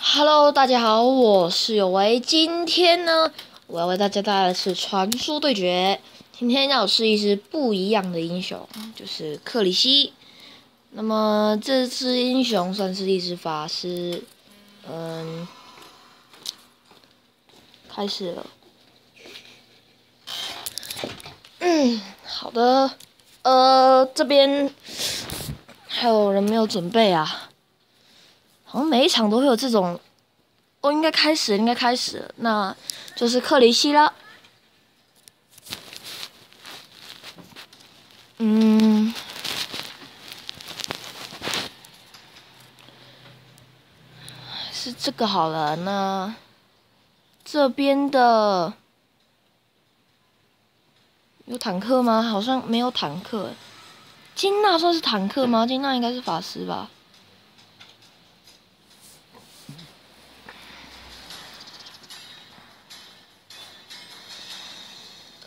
Hello，大家好，我是有为。今天呢，我要为大家带来的是传说对决。今天要试一只不一样的英雄，就是克里希。那么这只英雄算是一只法师。嗯，开始了。嗯，好的。呃，这边还有人没有准备啊？好像每一场都会有这种。哦，应该开始，应该开始，那就是克里希了。嗯，是这个好了。那这边的有坦克吗？好像没有坦克。金娜算是坦克吗？金娜应该是法师吧。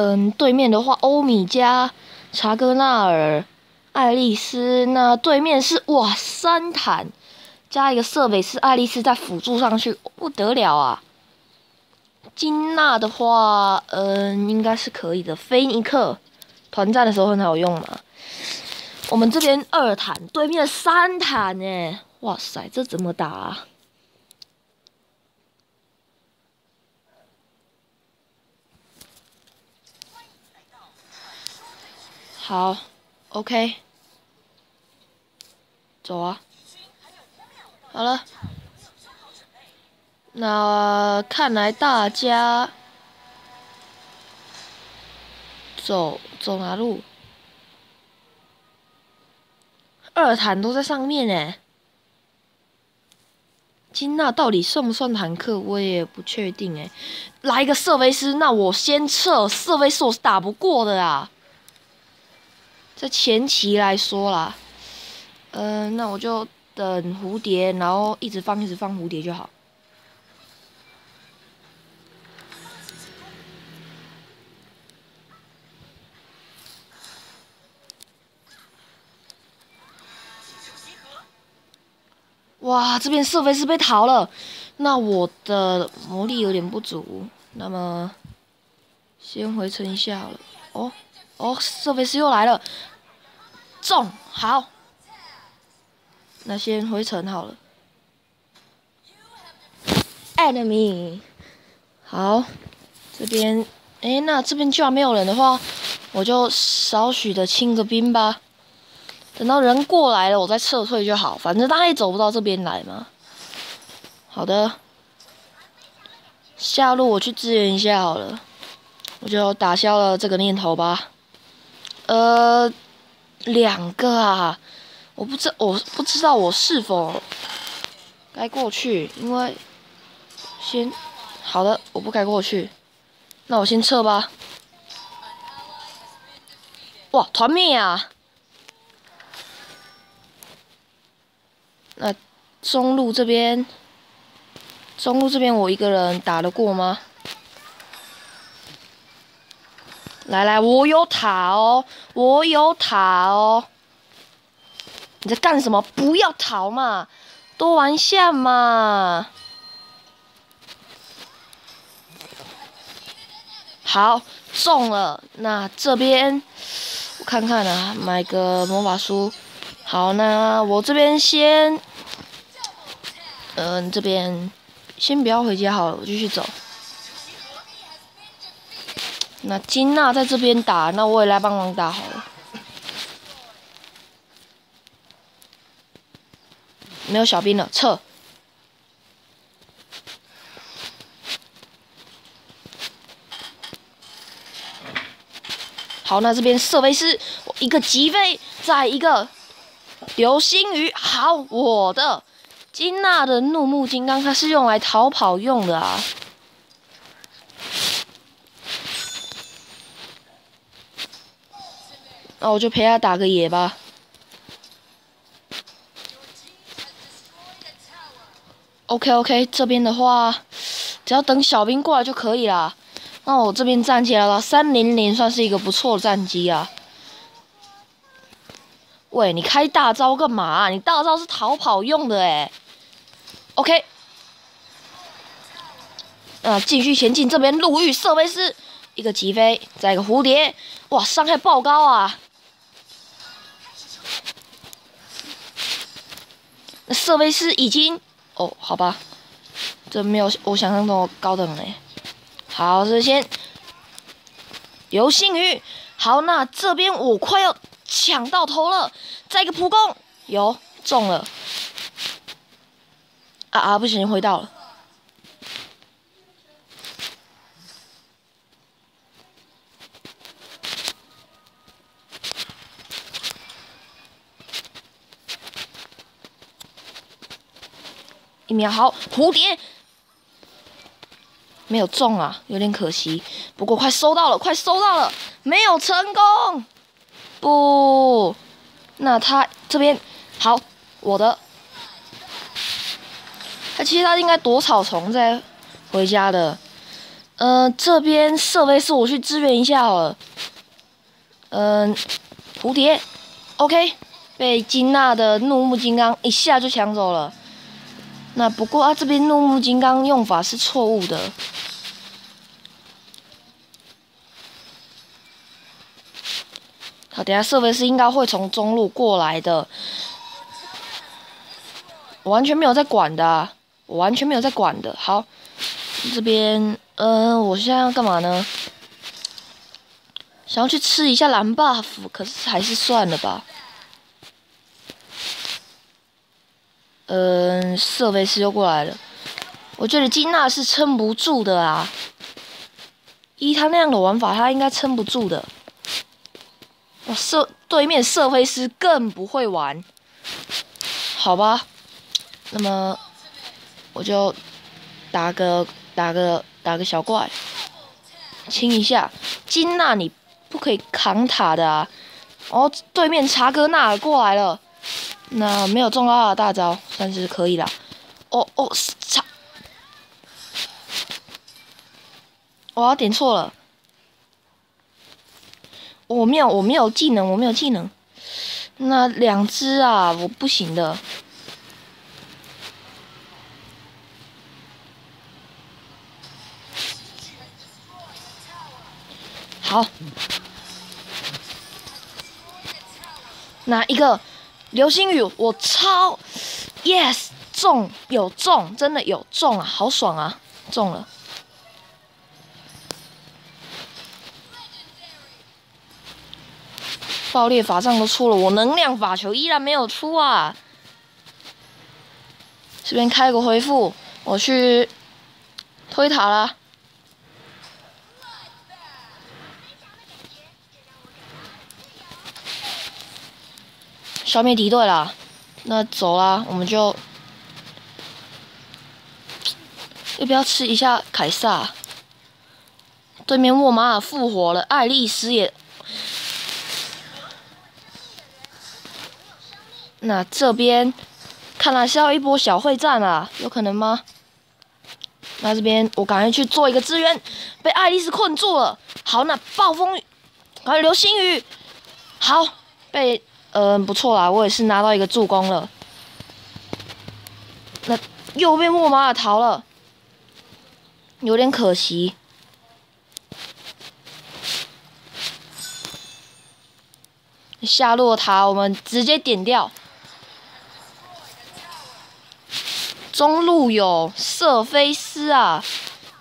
嗯，对面的话，欧米加、查格纳尔、爱丽丝，那对面是哇，三坦加一个设备是、爱丽丝再辅助上去，不得了啊！金娜的话，嗯，应该是可以的。菲尼克团战的时候很好用嘛。我们这边二坦，对面三坦呢？哇塞，这怎么打？啊？好，OK，走啊！好了，那看来大家走走哪路？二坦都在上面呢。金娜到底算不算坦克？我也不确定哎。来一个瑟维斯，那我先撤。瑟维斯我是打不过的啊。在前期来说啦，嗯，那我就等蝴蝶，然后一直放，一直放蝴蝶就好。哇，这边瑟菲斯被逃了，那我的魔力有点不足，那么先回城一下了。哦。哦，设备师又来了，中好，那先回城好了。Enemy，好，这边，哎，那这边居然没有人的话，我就少许的清个兵吧。等到人过来了，我再撤退就好，反正他也走不到这边来嘛。好的，下路我去支援一下好了，我就打消了这个念头吧。呃，两个啊，我不知我不知道我是否该过去，因为先好的，我不该过去，那我先撤吧。哇，团灭啊！那中路这边，中路这边我一个人打得过吗？来来，我有塔哦，我有塔哦。你在干什么？不要逃嘛，多玩下嘛。好，中了。那这边我看看啊，买个魔法书。好，那我这边先，嗯，这边先不要回家好了，我继续走。那金娜在这边打，那我也来帮忙打好了。没有小兵了，撤。好，那这边瑟维斯，一个疾飞，再一个流星雨。好，我的金娜的怒目金刚，它是用来逃跑用的啊。那我就陪他打个野吧。OK OK，这边的话，只要等小兵过来就可以了。那我这边站起来了，三零零算是一个不错的战绩啊。喂，你开大招干嘛？你大招是逃跑用的哎。OK，那继续前进，这边路遇瑟菲斯，一个起飞，再一个蝴蝶，哇，伤害爆高啊！那设备师已经，哦，好吧，这没有我想象中高等嘞。好，这先流星雨。好，那这边我快要抢到头了，再一个普攻，有中了。啊啊，不行，回到了。一秒好，蝴蝶没有中啊，有点可惜。不过快收到了，快收到了，没有成功。不，那他这边好，我的。他其实他应该躲草丛再回家的。嗯，这边设备是我去支援一下好了。嗯，蝴蝶，OK，被金娜的怒目金刚一下就抢走了。那不过啊，这边怒目金刚用法是错误的。好，等下设备是应该会从中路过来的。我完全没有在管的，我完全没有在管的。好，这边，嗯，我现在要干嘛呢？想要去吃一下蓝 buff，可是还是算了吧。嗯，设备师又过来了。我觉得金娜是撑不住的啊，依他那样的玩法，他应该撑不住的。哇，射对面射飞师更不会玩，好吧？那么我就打个打个打个小怪，清一下。金娜你不可以扛塔的啊！哦，对面查格纳过来了。那没有中到的大招，算是可以了。哦哦，操！我要点错了。我没有，我没有技能，我没有技能。那两只啊，我不行的。好，拿一个。流星雨，我超，yes，中有中，真的有中啊，好爽啊，中了。爆裂法杖都出了，我能量法球依然没有出啊。这边开个回复，我去推塔了。消灭敌对了，那走啦，我们就要不要吃一下凯撒？对面沃马尔复活了，爱丽丝也。那这边看来是要一波小会战啊，有可能吗？那这边我赶快去做一个支援，被爱丽丝困住了。好，那暴风雨，还有流星雨，好被。嗯，不错啦，我也是拿到一个助攻了。那右边沃马尔逃了，有点可惜。下落塔我们直接点掉。中路有瑟菲斯啊，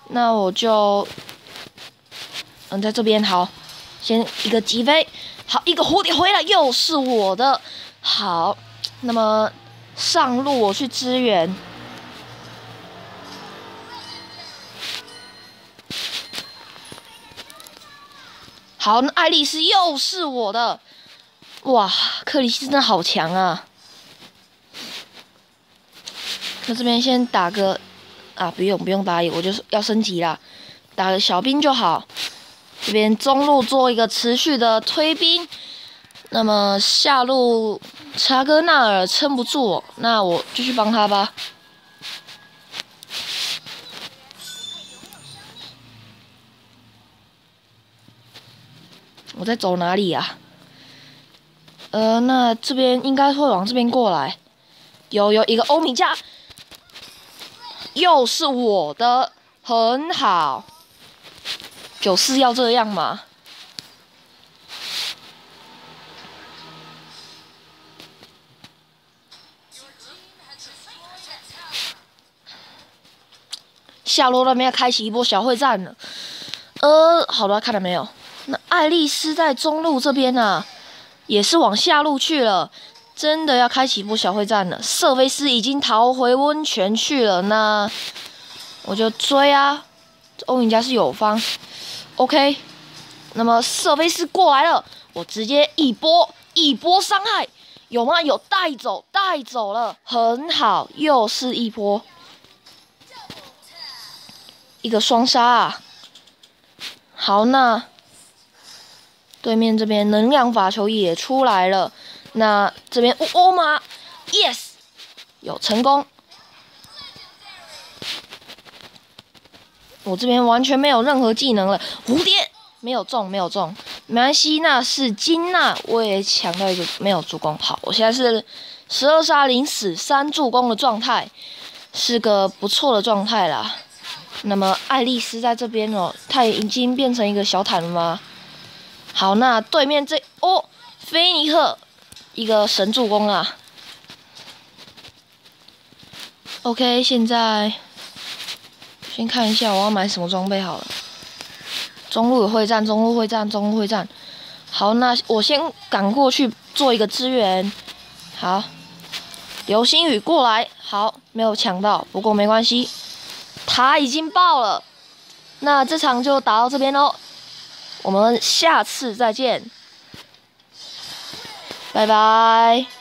那我就嗯在这边好，先一个击飞。好，一个蝴蝶回来，又是我的。好，那么上路我去支援。好，那爱丽丝又是我的。哇，克里斯真的好强啊！那这边先打个啊，不用不用打野，我就是要升级啦，打个小兵就好。这边中路做一个持续的推兵，那么下路查戈纳尔撑不住，那我继续帮他吧。我在走哪里呀？呃，那这边应该会往这边过来。有有一个欧米茄，又是我的。很好。九四要这样吗？下路那边要开启一波小会战了。呃，好了，看到没有？那爱丽丝在中路这边呢，也是往下路去了。真的要开启一波小会战了。瑟菲斯已经逃回温泉去了，那我就追啊。欧米伽是有方，OK。那么瑟菲斯过来了，我直接一波一波伤害，有吗？有带走，带走了，很好，又是一波。一个双杀啊！好，那对面这边能量法球也出来了。那这边哦哦吗？Yes，有成功。我这边完全没有任何技能了，蝴蝶没有中，没有中，没关系。那是金娜，我也抢到一个没有助攻。好，我现在是十二杀零死三助攻的状态，是个不错的状态啦。那么爱丽丝在这边哦，她已经变成一个小坦了吗？好，那对面这哦，菲尼克一个神助攻啊。OK，现在先看一下我要买什么装备好了。中路有会战，中路会战，中路会战。好，那我先赶过去做一个支援。好，流星雨过来，好，没有抢到，不过没关系。塔已经爆了，那这场就打到这边喽，我们下次再见，拜拜。